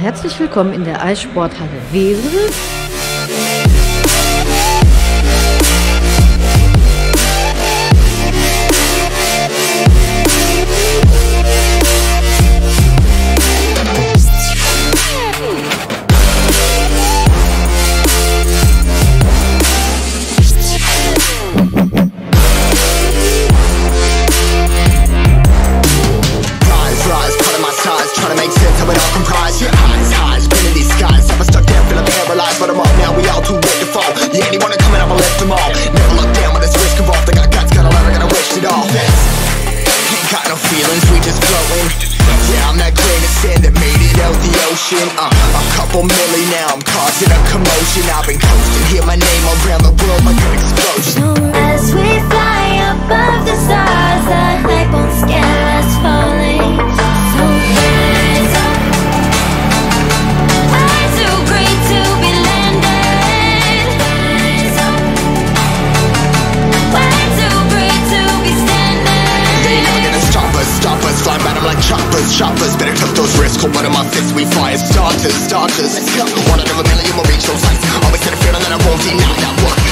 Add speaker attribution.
Speaker 1: Herzlich willkommen in der Eissporthalle Wesel.
Speaker 2: motion uh, A couple million now, I'm causing a commotion. I've been coasting, hear my name around the world like an explosion. 'em like choppers, choppers. Better tuck those wrists, hold one of my fists We fire starters, starters. One out of a million will reach those heights Always had a feeling that I won't deny that work